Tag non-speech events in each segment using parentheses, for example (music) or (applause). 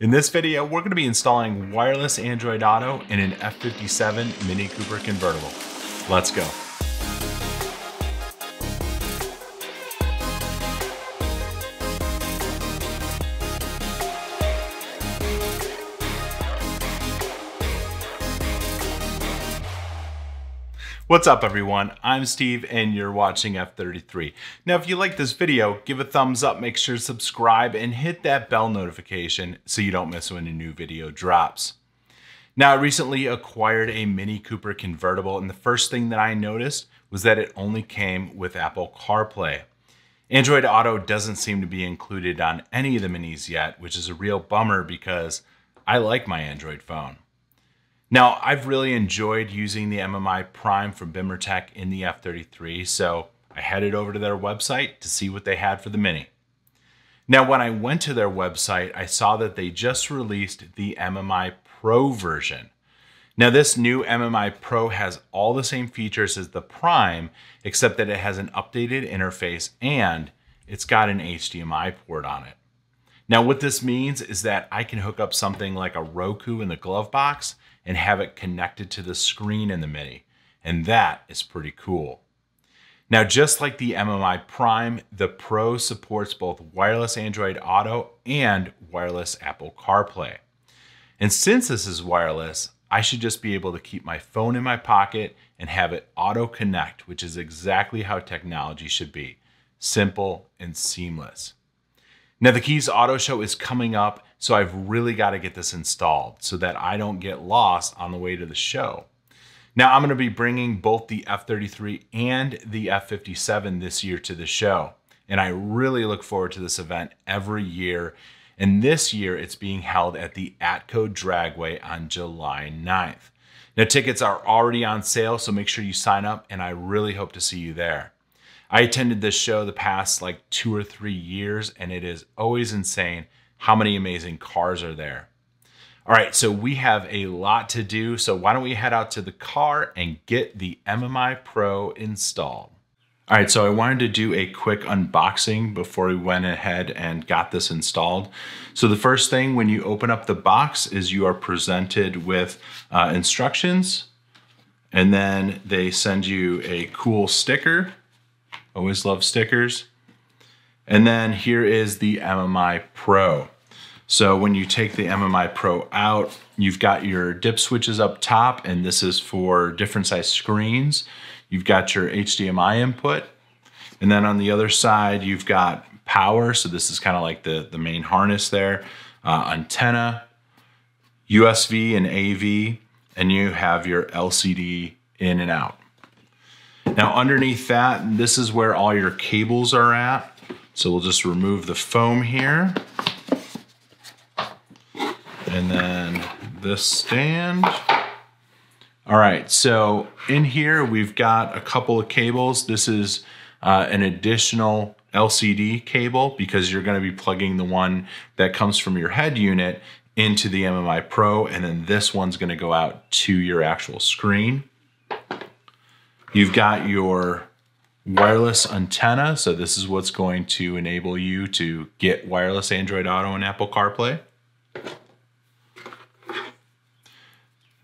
In this video, we're going to be installing wireless Android Auto in an F57 Mini Cooper convertible. Let's go. What's up everyone? I'm Steve and you're watching F33. Now if you like this video, give a thumbs up, make sure to subscribe and hit that bell notification so you don't miss when a new video drops. Now I recently acquired a Mini Cooper convertible and the first thing that I noticed was that it only came with Apple CarPlay. Android Auto doesn't seem to be included on any of the minis yet, which is a real bummer because I like my Android phone. Now, I've really enjoyed using the MMI Prime from Bimmertech in the F33, so I headed over to their website to see what they had for the Mini. Now, when I went to their website, I saw that they just released the MMI Pro version. Now, this new MMI Pro has all the same features as the Prime, except that it has an updated interface and it's got an HDMI port on it. Now, what this means is that I can hook up something like a Roku in the glove box and have it connected to the screen in the Mini. And that is pretty cool. Now, just like the MMI Prime, the Pro supports both wireless Android Auto and wireless Apple CarPlay. And since this is wireless, I should just be able to keep my phone in my pocket and have it auto connect, which is exactly how technology should be simple and seamless. Now, the Keys Auto Show is coming up, so I've really got to get this installed so that I don't get lost on the way to the show. Now, I'm going to be bringing both the F33 and the F57 this year to the show, and I really look forward to this event every year. And this year, it's being held at the Atco Dragway on July 9th. Now, tickets are already on sale, so make sure you sign up, and I really hope to see you there. I attended this show the past like two or three years, and it is always insane how many amazing cars are there. All right, so we have a lot to do. So why don't we head out to the car and get the MMI Pro installed? All right, so I wanted to do a quick unboxing before we went ahead and got this installed. So the first thing when you open up the box is you are presented with uh, instructions and then they send you a cool sticker. Always love stickers. And then here is the MMI Pro. So when you take the MMI Pro out, you've got your dip switches up top, and this is for different size screens. You've got your HDMI input. And then on the other side, you've got power. So this is kind of like the, the main harness there, uh, antenna, USB and AV, and you have your LCD in and out. Now underneath that, this is where all your cables are at. So we'll just remove the foam here. And then this stand. All right, so in here we've got a couple of cables. This is uh, an additional LCD cable because you're gonna be plugging the one that comes from your head unit into the MMI Pro, and then this one's gonna go out to your actual screen. You've got your wireless antenna. So this is what's going to enable you to get wireless Android Auto and Apple CarPlay.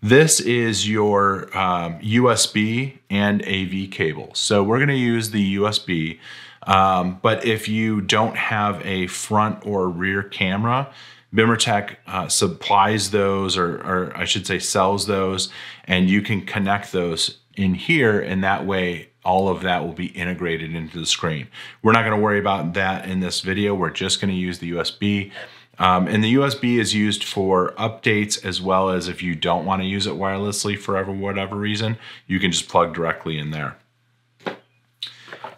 This is your um, USB and AV cable. So we're gonna use the USB, um, but if you don't have a front or rear camera, Bimmertech uh, supplies those, or, or I should say sells those, and you can connect those in here, and that way all of that will be integrated into the screen. We're not gonna worry about that in this video. We're just gonna use the USB. Um, and the USB is used for updates as well as if you don't wanna use it wirelessly for whatever reason, you can just plug directly in there.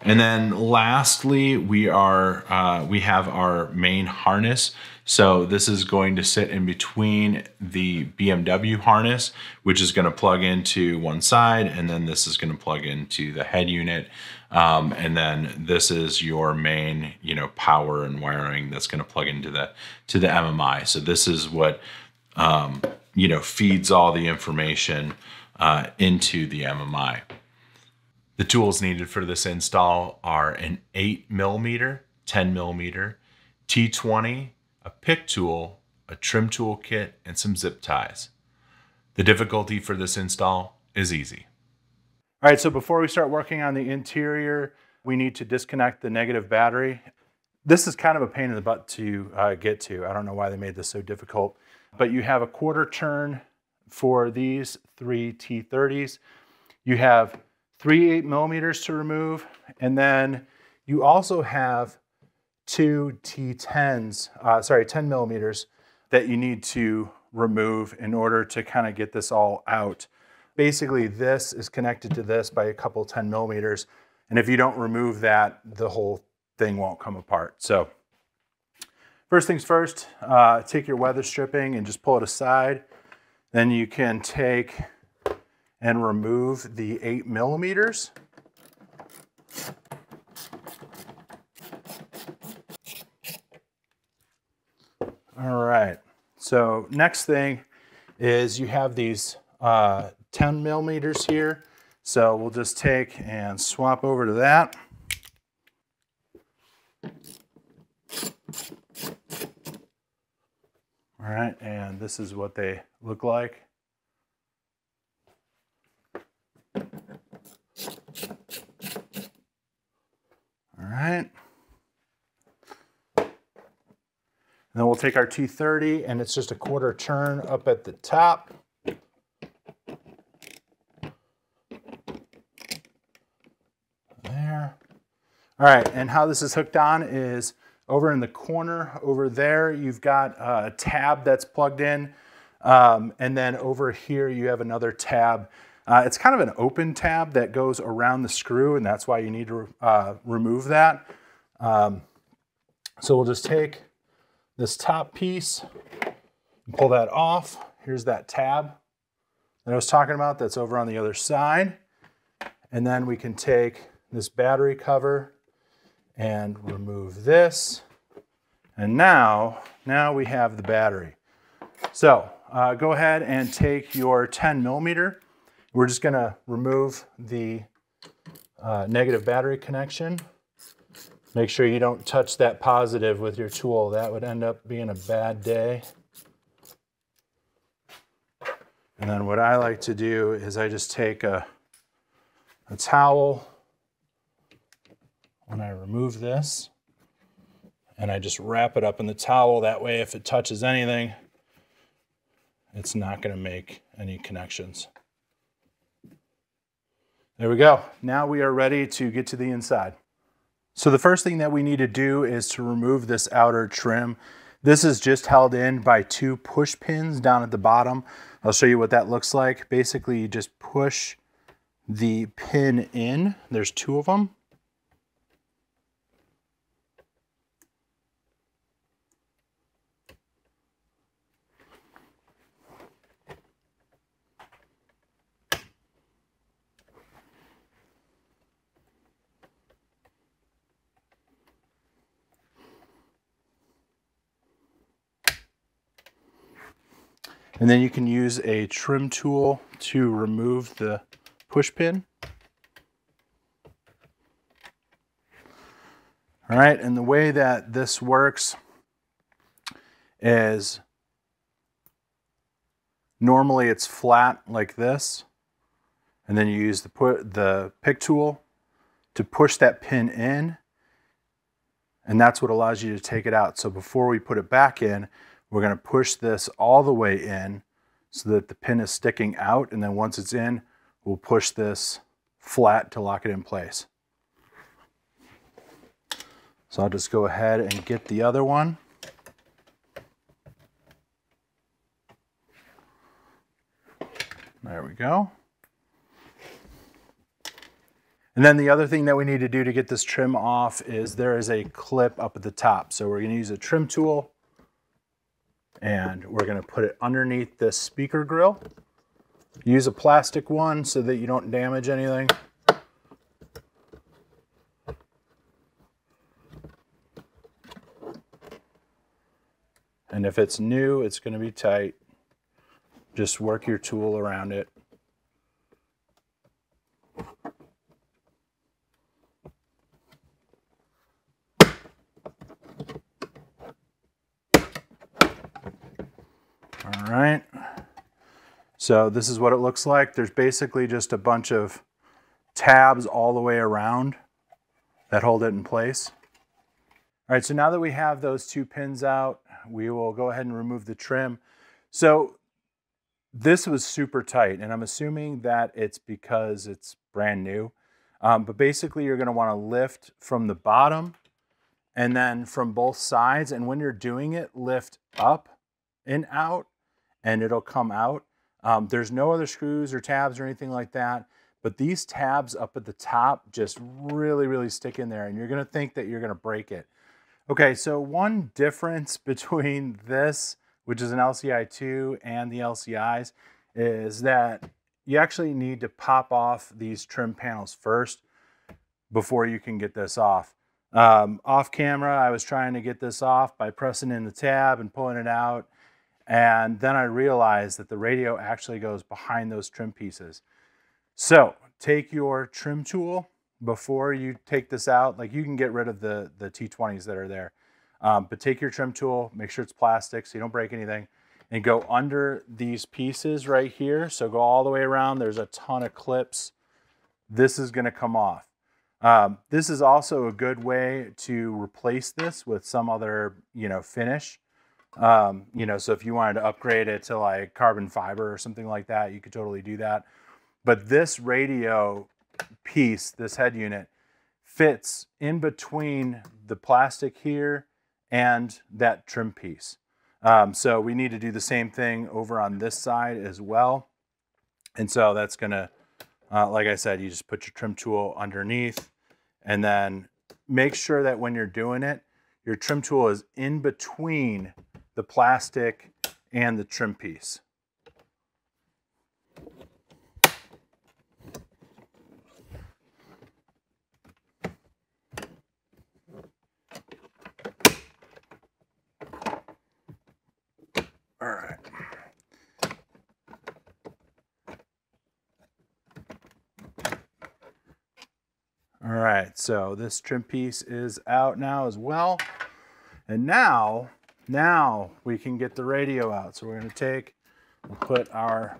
And then lastly, we are uh, we have our main harness. So this is going to sit in between the BMW harness, which is going to plug into one side, and then this is going to plug into the head unit. Um, and then this is your main, you know, power and wiring that's going to plug into the to the MMI. So this is what um, you know feeds all the information uh, into the MMI. The tools needed for this install are an 8 millimeter, 10 millimeter, T20, a pick tool, a trim tool kit, and some zip ties. The difficulty for this install is easy. All right, so before we start working on the interior, we need to disconnect the negative battery. This is kind of a pain in the butt to uh, get to. I don't know why they made this so difficult, but you have a quarter turn for these three T30s. You have three eight millimeters to remove, and then you also have two T10s, uh, sorry, 10 millimeters that you need to remove in order to kind of get this all out. Basically, this is connected to this by a couple 10 millimeters. And if you don't remove that, the whole thing won't come apart. So first things first, uh, take your weather stripping and just pull it aside. Then you can take and remove the eight millimeters. All right, so next thing is you have these uh, 10 millimeters here. So we'll just take and swap over to that. All right, and this is what they look like. All right. And then we'll take our T30 and it's just a quarter turn up at the top. There. All right, and how this is hooked on is over in the corner over there, you've got a tab that's plugged in. Um, and then over here, you have another tab. Uh, it's kind of an open tab that goes around the screw, and that's why you need to uh, remove that. Um, so we'll just take this top piece and pull that off. Here's that tab that I was talking about that's over on the other side. And then we can take this battery cover and remove this. And now, now we have the battery. So uh, go ahead and take your 10 millimeter. We're just gonna remove the uh, negative battery connection. Make sure you don't touch that positive with your tool. That would end up being a bad day. And then what I like to do is I just take a, a towel when I remove this and I just wrap it up in the towel. That way, if it touches anything, it's not gonna make any connections. There we go. Now we are ready to get to the inside. So the first thing that we need to do is to remove this outer trim. This is just held in by two push pins down at the bottom. I'll show you what that looks like. Basically, you just push the pin in. There's two of them. And then you can use a trim tool to remove the push pin. All right, and the way that this works is normally it's flat like this, and then you use the put the pick tool to push that pin in, and that's what allows you to take it out. So before we put it back in, we're going to push this all the way in so that the pin is sticking out. And then once it's in, we'll push this flat to lock it in place. So I'll just go ahead and get the other one. There we go. And then the other thing that we need to do to get this trim off is there is a clip up at the top. So we're going to use a trim tool and we're going to put it underneath this speaker grill. Use a plastic one so that you don't damage anything. And if it's new, it's going to be tight. Just work your tool around it. All right. So this is what it looks like. There's basically just a bunch of tabs all the way around that hold it in place. All right, so now that we have those two pins out, we will go ahead and remove the trim. So this was super tight, and I'm assuming that it's because it's brand new. Um, but basically, you're gonna wanna lift from the bottom and then from both sides. And when you're doing it, lift up and out, and it'll come out. Um, there's no other screws or tabs or anything like that. But these tabs up at the top just really, really stick in there, and you're gonna think that you're gonna break it. Okay, so one difference (laughs) between this, which is an LCI2, and the LCIs, is that you actually need to pop off these trim panels first before you can get this off. Um, off camera, I was trying to get this off by pressing in the tab and pulling it out. And then I realized that the radio actually goes behind those trim pieces. So take your trim tool before you take this out. Like you can get rid of the, the T20s that are there. Um, but take your trim tool, make sure it's plastic so you don't break anything, and go under these pieces right here. So go all the way around. There's a ton of clips. This is going to come off. Um, this is also a good way to replace this with some other, you know, finish. Um, you know, so if you wanted to upgrade it to like carbon fiber or something like that, you could totally do that. But this radio piece, this head unit, fits in between the plastic here and that trim piece. Um, so we need to do the same thing over on this side as well. And so that's gonna uh, like I said, you just put your trim tool underneath and then make sure that when you're doing it, your trim tool is in between the plastic and the trim piece. All right. All right, so this trim piece is out now as well. And now, now we can get the radio out. So we're gonna take and put our,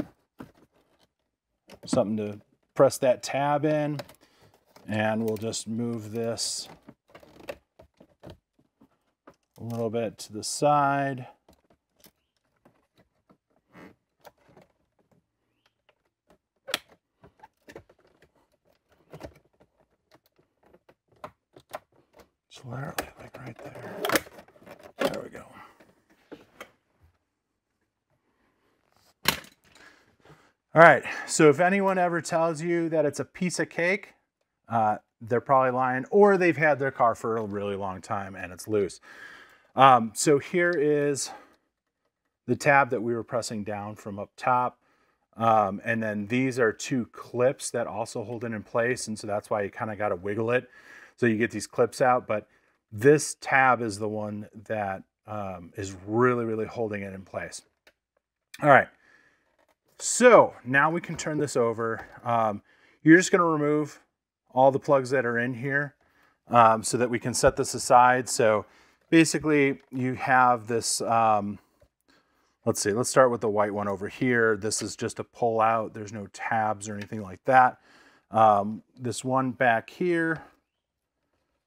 something to press that tab in, and we'll just move this a little bit to the side. It's literally like right there. All right, so if anyone ever tells you that it's a piece of cake, uh, they're probably lying, or they've had their car for a really long time and it's loose. Um, so here is the tab that we were pressing down from up top. Um, and then these are two clips that also hold it in place. And so that's why you kind of got to wiggle it. So you get these clips out, but this tab is the one that um, is really, really holding it in place. All right. So now we can turn this over. Um, you're just going to remove all the plugs that are in here um, so that we can set this aside. So basically you have this, um, let's see, let's start with the white one over here. This is just a pull out. There's no tabs or anything like that. Um, this one back here,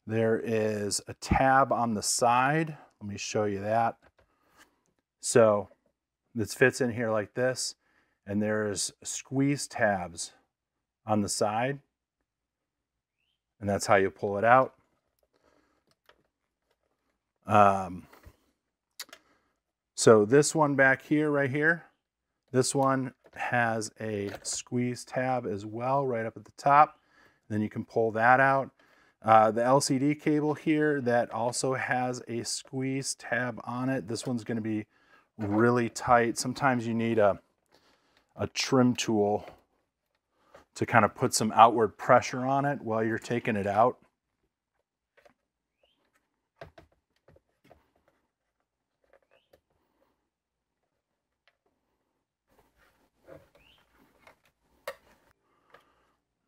there is a tab on the side. Let me show you that. So this fits in here like this and there's squeeze tabs on the side. And that's how you pull it out. Um, so this one back here, right here, this one has a squeeze tab as well, right up at the top. Then you can pull that out. Uh, the LCD cable here that also has a squeeze tab on it. This one's going to be really tight. Sometimes you need a a trim tool to kind of put some outward pressure on it while you're taking it out.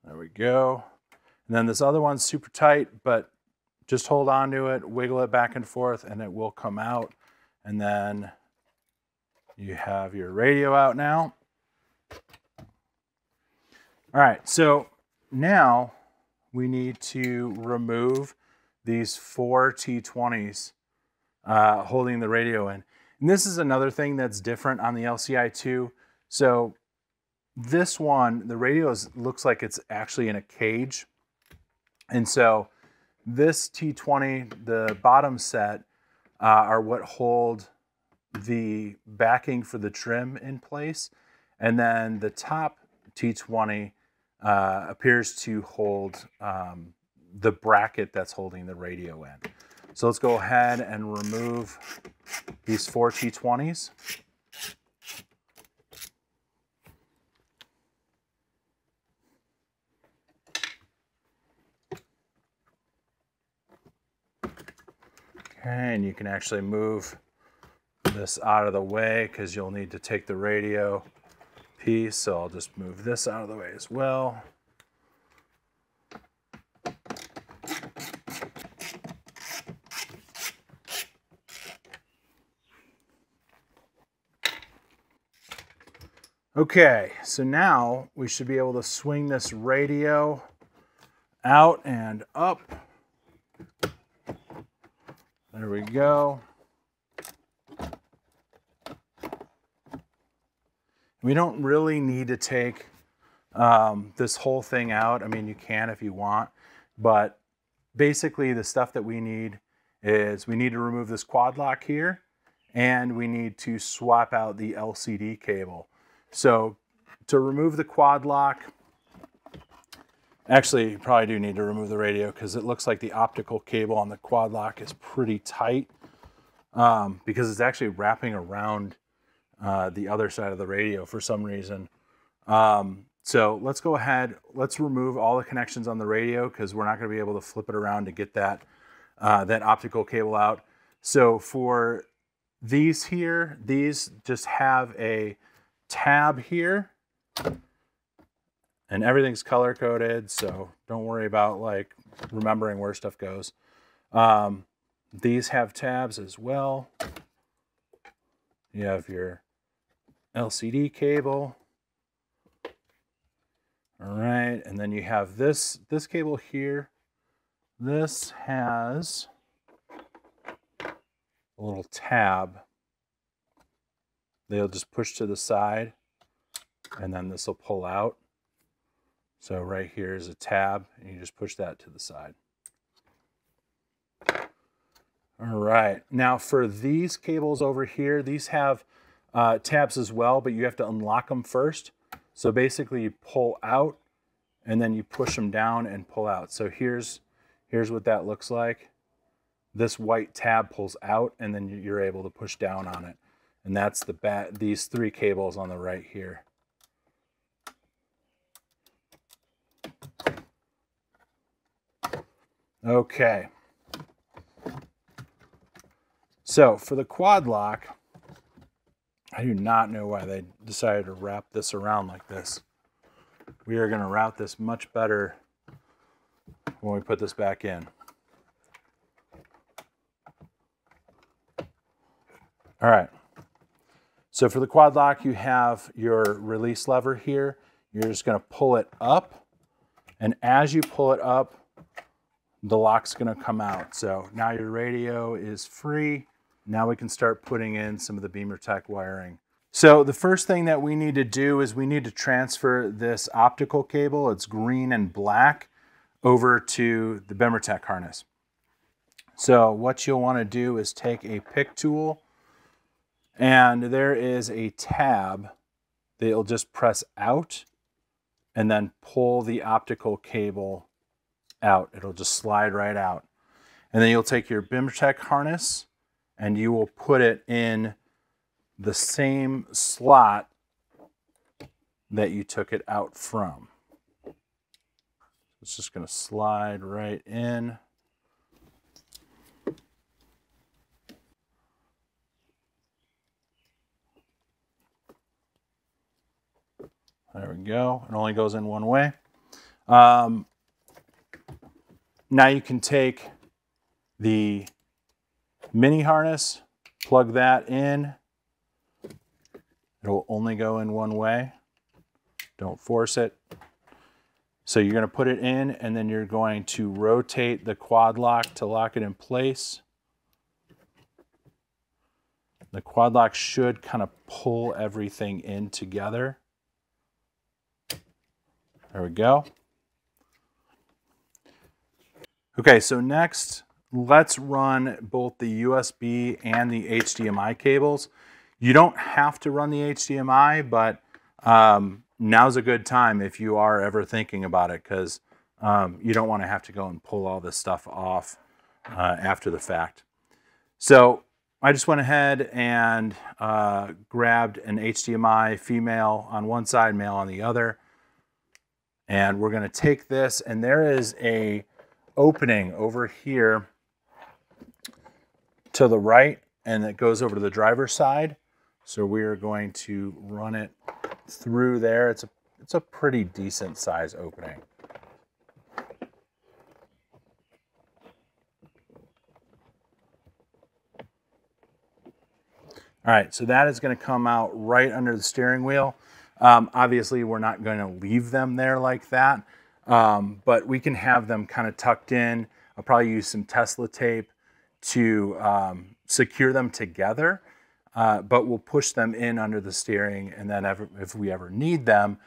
There we go. And then this other one's super tight, but just hold on to it, wiggle it back and forth, and it will come out. And then You have your radio out now. All right, so now we need to remove these four T20s uh, holding the radio in. And this is another thing that's different on the LCI2. So this one, the radio is, looks like it's actually in a cage. And so this T20, the bottom set, uh, are what hold the backing for the trim in place. And then the top T20 uh, appears to hold um, the bracket that's holding the radio in. So let's go ahead and remove these four T20s. Okay, and you can actually move this out of the way because you'll need to take the radio piece. So I'll just move this out of the way as well. Okay, so now we should be able to swing this radio out and up. There we go. We don't really need to take um, this whole thing out. I mean, you can if you want, but basically the stuff that we need is we need to remove this quad lock here and we need to swap out the LCD cable. So to remove the quad lock, actually you probably do need to remove the radio because it looks like the optical cable on the quad lock is pretty tight um, because it's actually wrapping around uh, the other side of the radio for some reason. Um, so let's go ahead, let's remove all the connections on the radio because we're not going to be able to flip it around to get that, uh, that optical cable out. So for these here, these just have a tab here and everything's color coded. So don't worry about like remembering where stuff goes. Um, these have tabs as well. You have your LCD cable. All right, and then you have this, this cable here. This has a little tab they'll just push to the side and then this will pull out. So right here is a tab and you just push that to the side. All right, now for these cables over here, these have uh, tabs as well, but you have to unlock them first. So basically you pull out and then you push them down and pull out. So here's, here's what that looks like. This white tab pulls out and then you're able to push down on it. And that's the bat, these three cables on the right here. Okay. So for the quad lock, I do not know why they decided to wrap this around like this. We are going to route this much better when we put this back in. All right. So for the quad lock, you have your release lever here. You're just gonna pull it up. And as you pull it up, the lock's gonna come out. So now your radio is free. Now we can start putting in some of the BimmerTech wiring. So the first thing that we need to do is we need to transfer this optical cable, it's green and black, over to the BimmerTech harness. So what you'll wanna do is take a pick tool and there is a tab that you'll just press out and then pull the optical cable out. It'll just slide right out. And then you'll take your BimmerTech harness and you will put it in the same slot that you took it out from. It's just going to slide right in. There we go. It only goes in one way. Um, now you can take the mini harness, plug that in, It'll only go in one way. Don't force it. So you're going to put it in and then you're going to rotate the quad lock to lock it in place. The quad lock should kind of pull everything in together. There we go. Okay, so next, let's run both the USB and the HDMI cables. You don't have to run the HDMI, but um, now's a good time if you are ever thinking about it because um, you don't want to have to go and pull all this stuff off uh, after the fact. So I just went ahead and uh, grabbed an HDMI female on one side, male on the other. And we're going to take this, and there is a opening over here to the right, and it goes over to the driver's side. So we are going to run it through there. It's a, it's a pretty decent size opening. All right, so that is going to come out right under the steering wheel. Um, obviously, we're not going to leave them there like that, um, but we can have them kind of tucked in. I'll probably use some Tesa tape to um, secure them together uh, but we'll push them in under the steering and then ever, if we ever need them,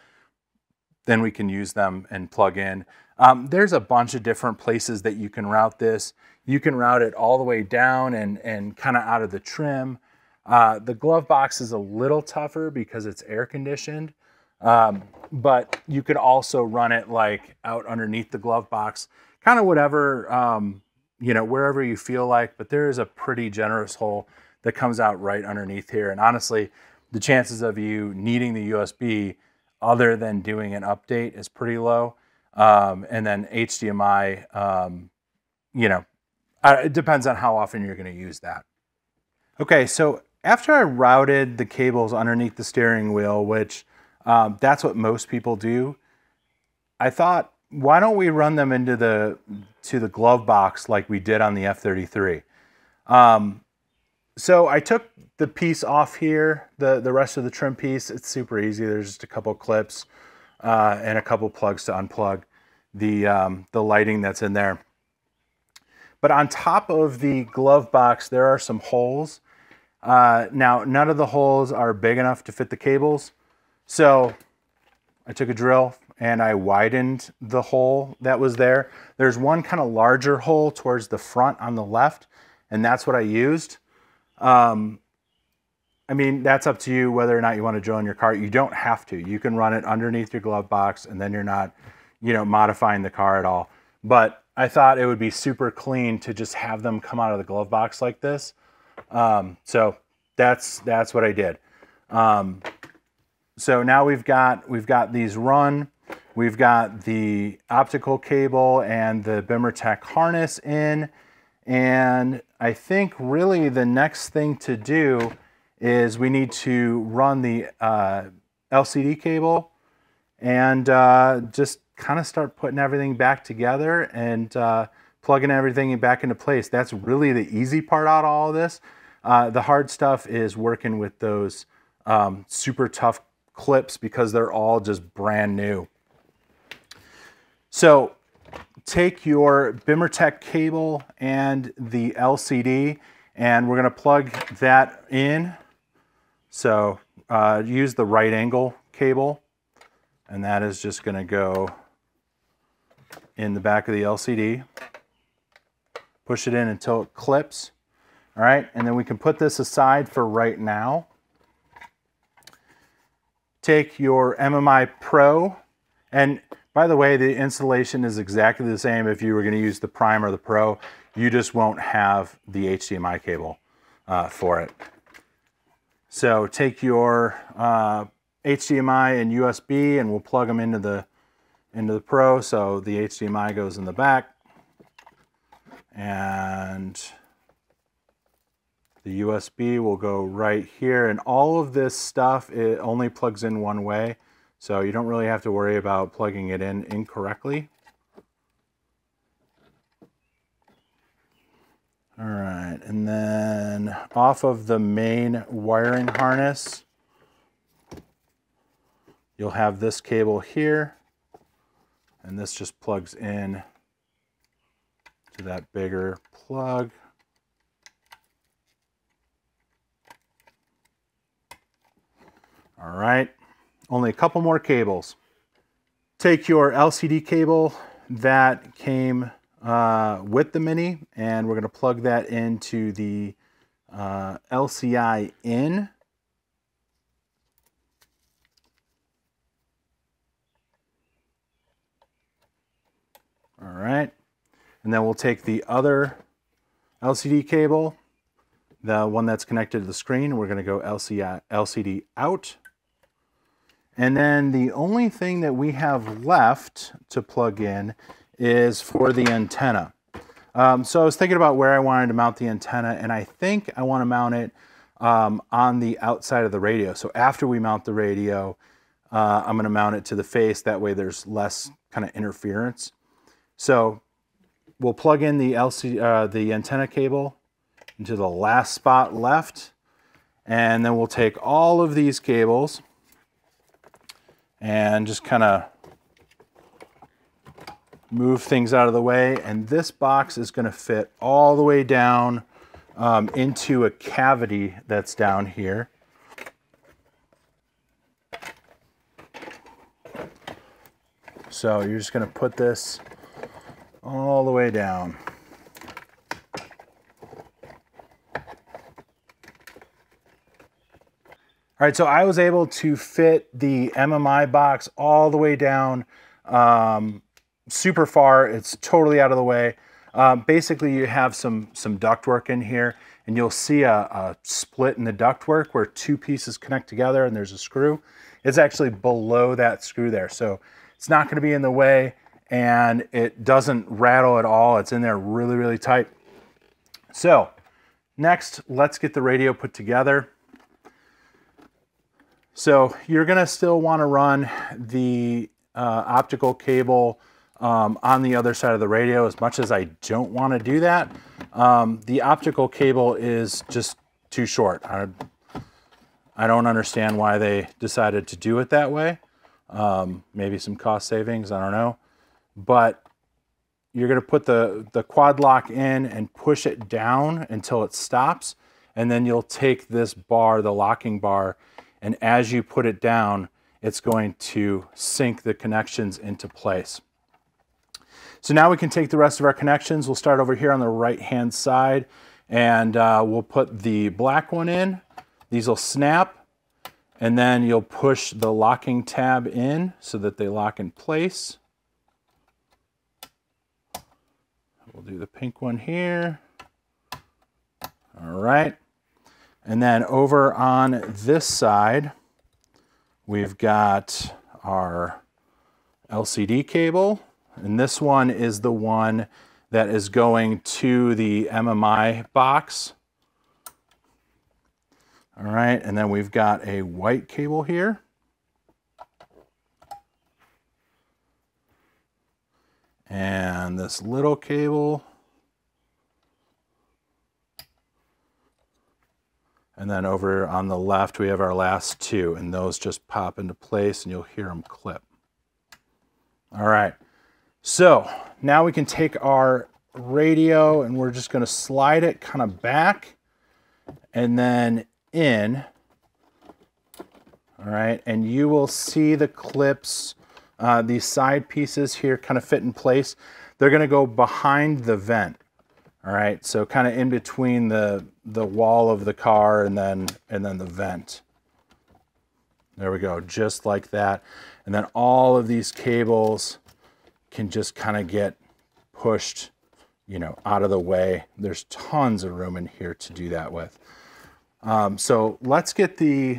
then we can use them and plug in. Um, there's a bunch of different places that you can route this. You can route it all the way down and, and kind of out of the trim. Uh, the glove box is a little tougher because it's air conditioned, um, but you could also run it like out underneath the glove box, kind of whatever, um, you know, wherever you feel like, but there is a pretty generous hole that comes out right underneath here. And honestly, the chances of you needing the USB other than doing an update is pretty low. Um, and then HDMI, um, you know, it depends on how often you're going to use that. Okay, so after I routed the cables underneath the steering wheel, which um, that's what most people do, I thought, why don't we run them into the to the glove box like we did on the F33? Um, so I took the piece off here, the, the rest of the trim piece. It's super easy. There's just a couple clips uh, and a couple plugs to unplug the, um, the lighting that's in there. But on top of the glove box, there are some holes. Uh, now, none of the holes are big enough to fit the cables. So I took a drill and I widened the hole that was there. There's one kind of larger hole towards the front on the left, and that's what I used. Um, I mean, that's up to you whether or not you want to drill in your car. You don't have to. You can run it underneath your glove box and then you're not, you know, modifying the car at all. But I thought it would be super clean to just have them come out of the glove box like this. Um, so that's that's what I did. Um, so now we've got we've got these run. We've got the optical cable and the BimmerTech harness in. And I think really the next thing to do is we need to run the uh, LCD cable and uh, just kind of start putting everything back together and uh, plugging everything back into place. That's really the easy part out of all of this. Uh, the hard stuff is working with those um, super tough clips because they're all just brand new. So take your BimmerTech cable and the LCD and we're going to plug that in. So uh, use the right angle cable and that is just going to go in the back of the LCD. Push it in until it clips. All right, and then we can put this aside for right now. Take your MMI Pro and by the way, the installation is exactly the same if you were going to use the Prime or the Pro. You just won't have the HDMI cable uh, for it. So take your uh, HDMI and USB and we'll plug them into the into the Pro. So the HDMI goes in the back and the USB will go right here. And all of this stuff, it only plugs in one way. So you don't really have to worry about plugging it in incorrectly. All right, and then off of the main wiring harness, you'll have this cable here, and this just plugs in to that bigger plug. All right, only a couple more cables. Take your LCD cable that came uh, with the Mini and we're going to plug that into the uh, LCI in. All right, and then we'll take the other LCD cable, the one that's connected to the screen, we're going to go LCI, LCD out. And then the only thing that we have left to plug in is for the antenna. Um, so I was thinking about where I wanted to mount the antenna and I think I want to mount it um, on the outside of the radio. So after we mount the radio, uh, I'm going to mount it to the face. That way there's less kind of interference. So we'll plug in the LC, uh, the antenna cable into the last spot left. And then we'll take all of these cables and just kind of move things out of the way. And this box is going to fit all the way down um, into a cavity that's down here. So you're just going to put this all the way down. All right, so I was able to fit the MMI box all the way down um, super far. It's totally out of the way. Um, basically, you have some, some ductwork in here, and you'll see a, a split in the ductwork where two pieces connect together and there's a screw. It's actually below that screw there. So it's not gonna be in the way and it doesn't rattle at all. It's in there really, really tight. So next, let's get the radio put together. So you're gonna still wanna run the uh, optical cable um, on the other side of the radio as much as I don't wanna do that. Um, the optical cable is just too short. I, I don't understand why they decided to do it that way. Um, maybe some cost savings, I don't know. But you're gonna put the, the quad lock in and push it down until it stops. And then you'll take this bar, the locking bar, and as you put it down, it's going to sync the connections into place. So now we can take the rest of our connections. We'll start over here on the right-hand side and uh, we'll put the black one in. These will snap and then you'll push the locking tab in so that they lock in place. We'll do the pink one here. All right. And then over on this side, we've got our LCD cable. And this one is the one that is going to the MMI box. All right, and then we've got a white cable here. And this little cable And then over on the left, we have our last two, and those just pop into place and you'll hear them clip. All right, so now we can take our radio and we're just gonna slide it kind of back and then in. All right, and you will see the clips, uh, these side pieces here kind of fit in place. They're gonna go behind the vent. All right, so kind of in between the, the wall of the car and then, and then the vent. There we go, just like that. And then all of these cables can just kind of get pushed, you know, out of the way. There's tons of room in here to do that with. Um, so let's get the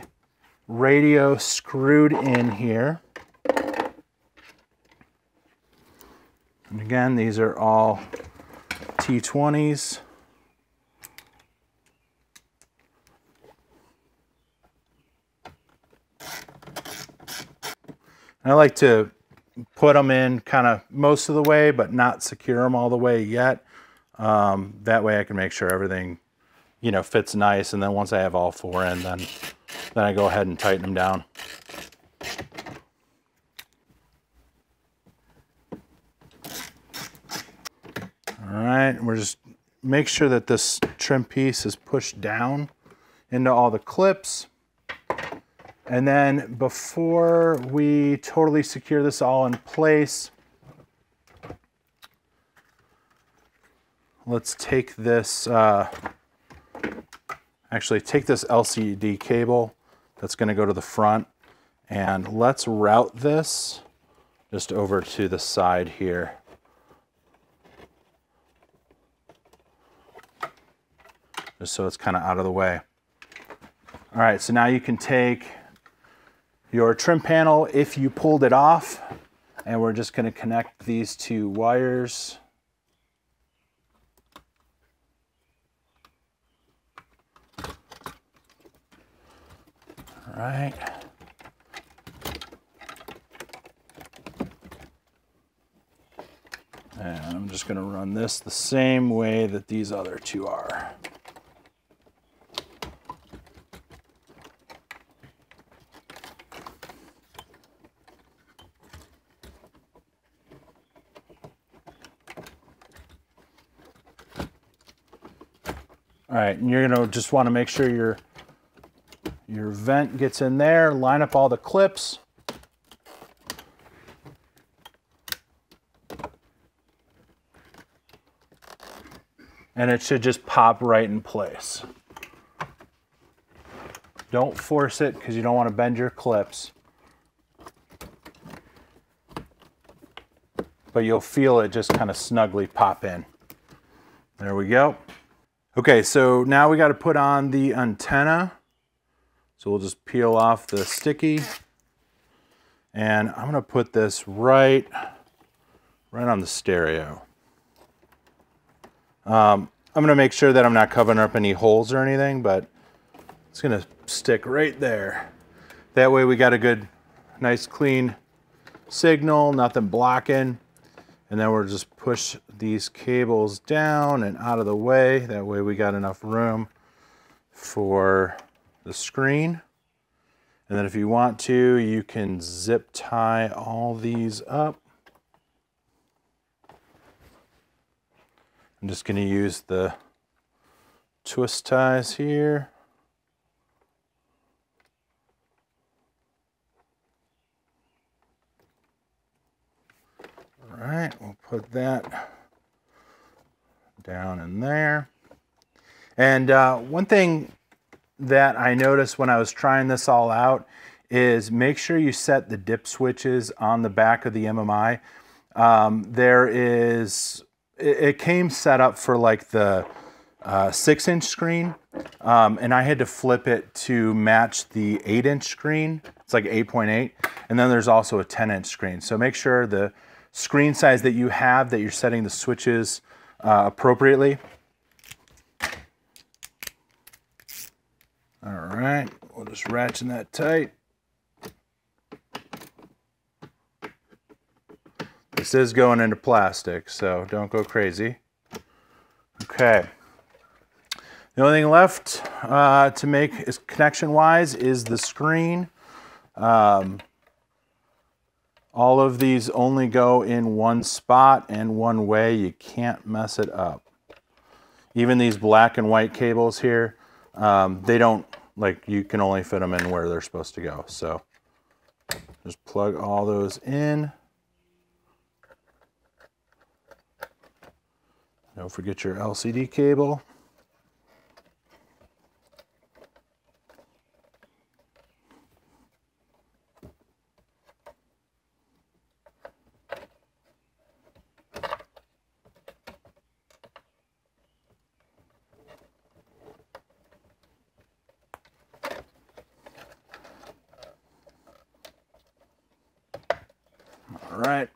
radio screwed in here. And again, these are all T20s. I like to put them in kind of most of the way, but not secure them all the way yet. Um, that way I can make sure everything, you know, fits nice. And then once I have all four in, then, then I go ahead and tighten them down. All right, we're just make sure that this trim piece is pushed down into all the clips. And then before we totally secure this all in place, let's take this, uh, actually take this LCD cable that's gonna go to the front and let's route this just over to the side here. Just so it's kind of out of the way. All right, so now you can take your trim panel if you pulled it off and we're just gonna connect these two wires. All right. And I'm just gonna run this the same way that these other two are. All right, and you're gonna just wanna make sure your, your vent gets in there, line up all the clips. And it should just pop right in place. Don't force it because you don't want to bend your clips. But you'll feel it just kind of snugly pop in. There we go. Okay, so now we got to put on the antenna. So we'll just peel off the sticky. And I'm to put this right, right on the stereo. Um, I'm to make sure that I'm not covering up any holes or anything, but it's to stick right there. That way we got a good, nice clean signal, nothing blocking. And then we'll just push these cables down and out of the way. That way we got enough room for the screen. And then if you want to, you can zip tie all these up. I'm just going to use the twist ties here. Right, we'll put that down in there. And uh, one thing that I noticed when I was trying this all out is make sure you set the dip switches on the back of the MMI. Um, there is, it, it, came set up for like the uh, six inch screen um, and I had to flip it to match the eight inch screen. It's like 8.8 and then there's also a 10 inch screen. So make sure the screen size that you have that you're setting the switches uh, appropriately. All right, we'll just ratchet that tight. This is going into plastic, so don't go crazy. Okay. The only thing left uh, to make is connection-wise is the screen. Um, all of these only go in one spot and one way. You can't mess it up. Even these black and white cables here, um, they don't, like you can only fit them in where they're supposed to go. So just plug all those in. Don't forget your LCD cable. All right.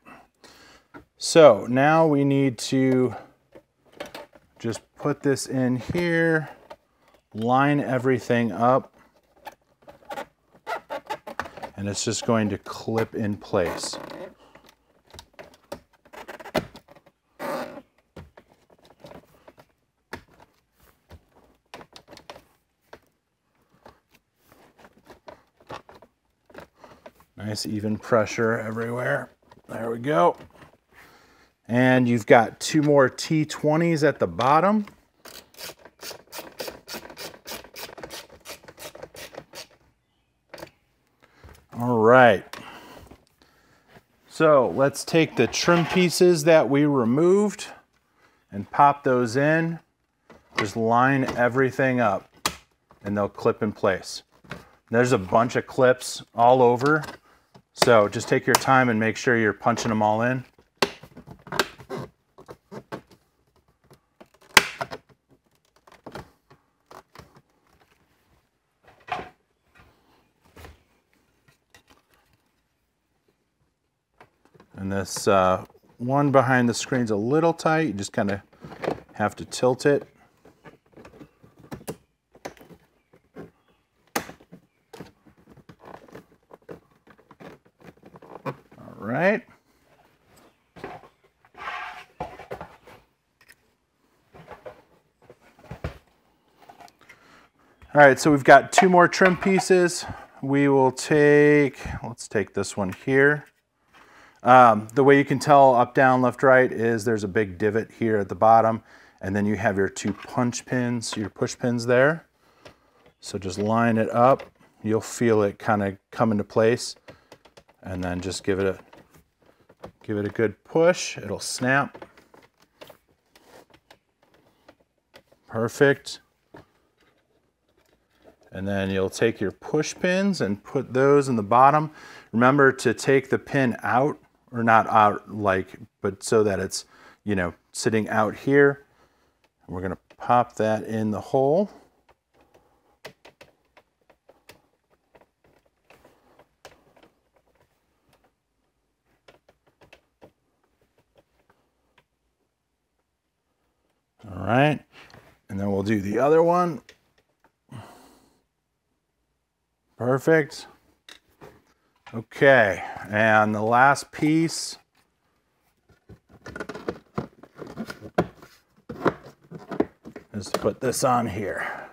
So now we need to just put this in here, line everything up, and it's just going to clip in place. Nice even pressure everywhere. There we go. And you've got two more T20s at the bottom. All right. So let's take the trim pieces that we removed and pop those in. Just line everything up and they'll clip in place. There's a bunch of clips all over. So just take your time and make sure you're punching them all in. This uh, one behind the screen's a little tight. You just kind of have to tilt it. All right. All right, so we've got two more trim pieces. We will take, let's take this one here. Um, the way you can tell up, down, left, right is there's a big divot here at the bottom and then you have your two punch pins, your push pins there. So just line it up. You'll feel it kind of come into place and then just give it a give it a good push. It'll snap. Perfect. And then you'll take your push pins and put those in the bottom. Remember to take the pin out or not out like, but so that it's, you know, sitting out here. We're going to pop that in the hole. All right, and then we'll do the other one. Perfect. Okay, and the last piece is to put this on here.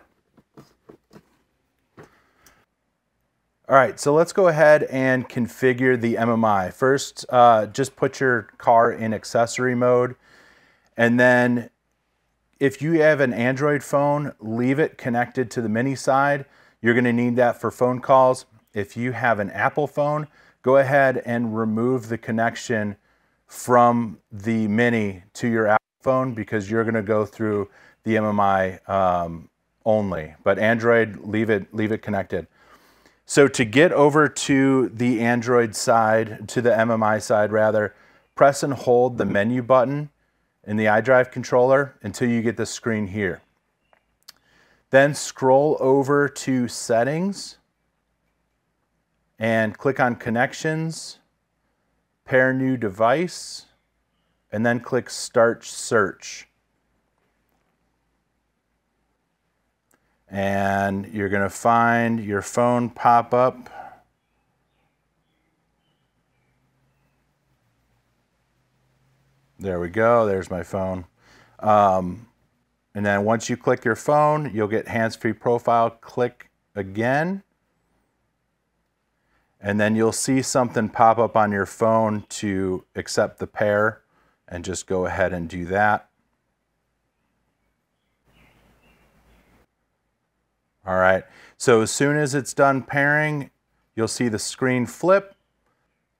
All right, so let's go ahead and configure the MMI. First, uh, just put your car in accessory mode. And then if you have an Android phone, leave it connected to the mini side. You're gonna need that for phone calls if you have an Apple phone, go ahead and remove the connection from the Mini to your Apple phone because you're going to go through the MMI um, only. But Android, leave it leave it connected. So to get over to the Android side, to the MMI side rather, press and hold the menu button in the iDrive controller until you get the screen here. Then scroll over to settings and click on connections, pair new device, and then click start search. And you're going to find your phone pop up. There we go. There's my phone. Um, and then once you click your phone, you'll get hands-free profile. Click again and then you'll see something pop up on your phone to accept the pair and just go ahead and do that. All right, so as soon as it's done pairing, you'll see the screen flip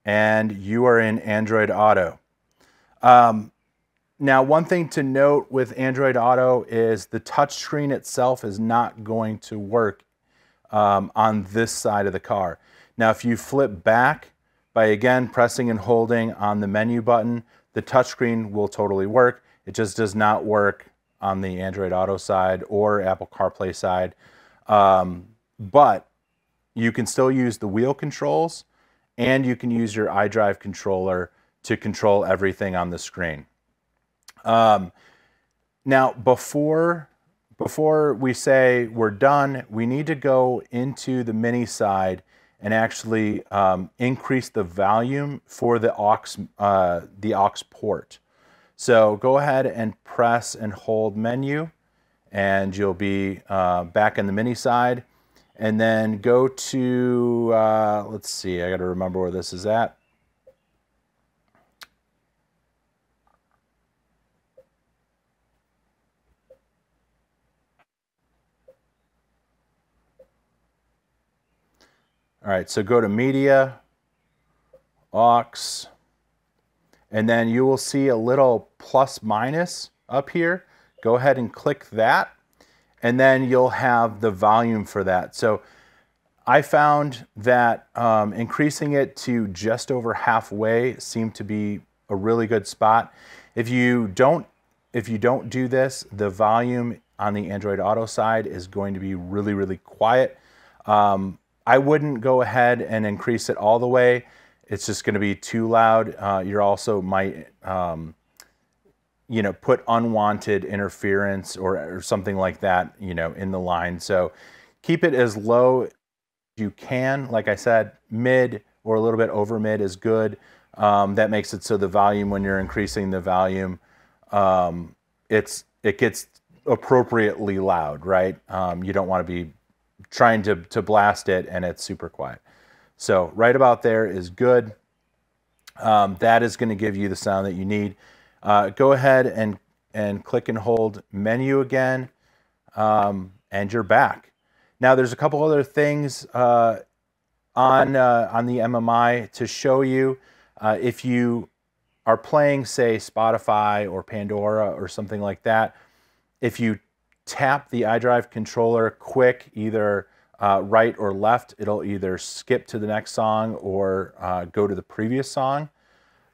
and you are in Android Auto. Um, now, one thing to note with Android Auto is the touchscreen itself is not going to work um, on this side of the car. Now, if you flip back by again pressing and holding on the menu button, the touchscreen will totally work. It just does not work on the Android Auto side or Apple CarPlay side. Um, but you can still use the wheel controls and you can use your iDrive controller to control everything on the screen. Um, now, before, before we say we're done, we need to go into the mini side and actually um, increase the volume for the aux, uh, the aux port. So go ahead and press and hold menu and you'll be uh, back in the mini side. And then go to, uh, let's see, I gotta remember where this is at. All right, so go to media, aux, and then you will see a little plus minus up here. Go ahead and click that, and then you'll have the volume for that. So I found that um, increasing it to just over halfway seemed to be a really good spot. If you don't if you don't do this, the volume on the Android Auto side is going to be really, really quiet. Um, I wouldn't go ahead and increase it all the way. It's just going to be too loud. Uh, you're also might, um, you know, put unwanted interference or, or something like that, you know, in the line. So keep it as low as you can. Like I said, mid or a little bit over mid is good. Um, that makes it so the volume, when you're increasing the volume, um, it's it gets appropriately loud, right? Um, you don't want to be trying to, to blast it and it's super quiet. So right about there is good. Um, that is going to give you the sound that you need. Uh, go ahead and, and click and hold menu again um, and you're back. Now there's a couple other things uh, on, uh, on the MMI to show you. Uh, if you are playing, say, Spotify or Pandora or something like that, if you tap the iDrive controller quick, either uh, right or left, it'll either skip to the next song or uh, go to the previous song.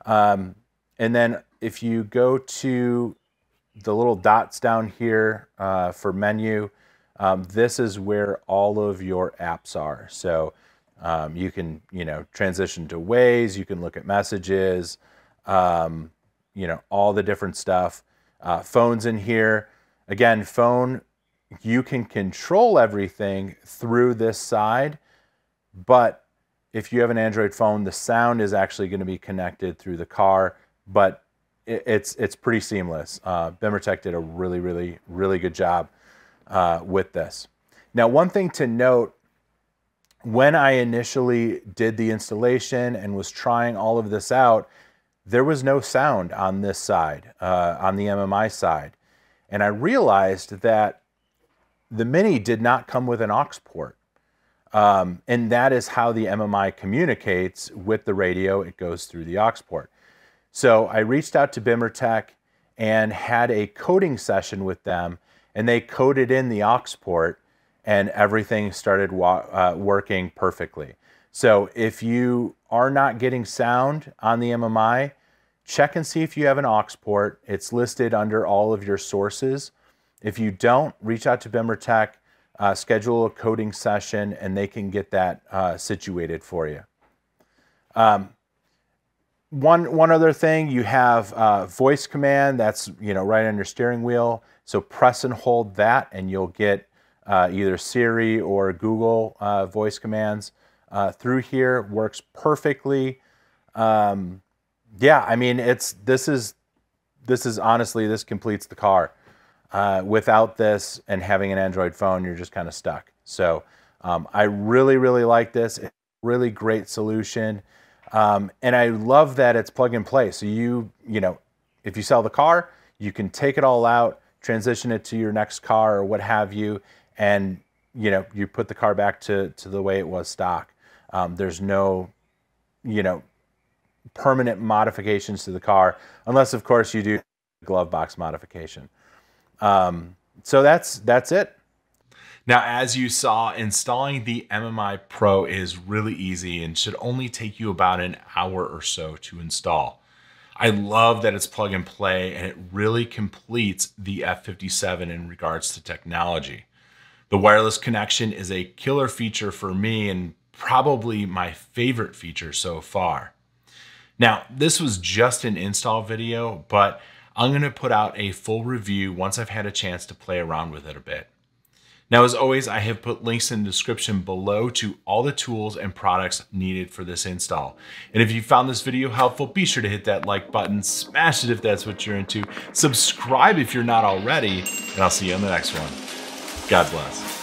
Um, and then if you go to the little dots down here uh, for menu, um, this is where all of your apps are. So um, you can, you know, transition to Waze, you can look at messages, um, you know, all the different stuff. Uh, phones in here. Again, phone, you can control everything through this side, but if you have an Android phone, the sound is actually going to be connected through the car, but it, it's it's pretty seamless. Uh, Bimmertech did a really, really, really good job uh, with this. Now, one thing to note when I initially did the installation and was trying all of this out, there was no sound on this side, uh, on the MMI side. And I realized that the Mini did not come with an aux port. Um, and that is how the MMI communicates with the radio. It goes through the aux port. So I reached out to Bimmertech and had a coding session with them, and they coded in the aux port, and everything started uh, working perfectly. So if you are not getting sound on the MMI, check and see if you have an aux port. It's listed under all of your sources. If you don't, reach out to Bimmertech, uh, schedule a coding session, and they can get that uh, situated for you. Um, one, one other thing, you have uh, voice command that's you know right on your steering wheel. So press and hold that, and you'll get uh, either Siri or Google uh, voice commands uh, through here. Works perfectly. Um, yeah, I mean, it's this is this is honestly this completes the car. Uh, without this and having an Android phone, you're just kind of stuck. So um, I really, really like this. It's a really great solution. Um, and I love that it's plug and play. So you, you know, if you sell the car, you can take it all out, transition it to your next car or what have you, and you know, you put the car back to, to the way it was stock. Um, there's no, you know, permanent modifications to the car, unless of course you do glove box modification. Um, so that's that's it. Now, as you saw, installing the MMI Pro is really easy and should only take you about an hour or so to install. I love that it's plug and play and it really completes the F57 in regards to technology. The wireless connection is a killer feature for me and probably my favorite feature so far. Now, this was just an install video, but I'm to put out a full review once I've had a chance to play around with it a bit. Now, as always, I have put links in the description below to all the tools and products needed for this install. And if you found this video helpful, be sure to hit that like button, smash it if that's what you're into, subscribe if you're not already, and I'll see you on the next one. God bless.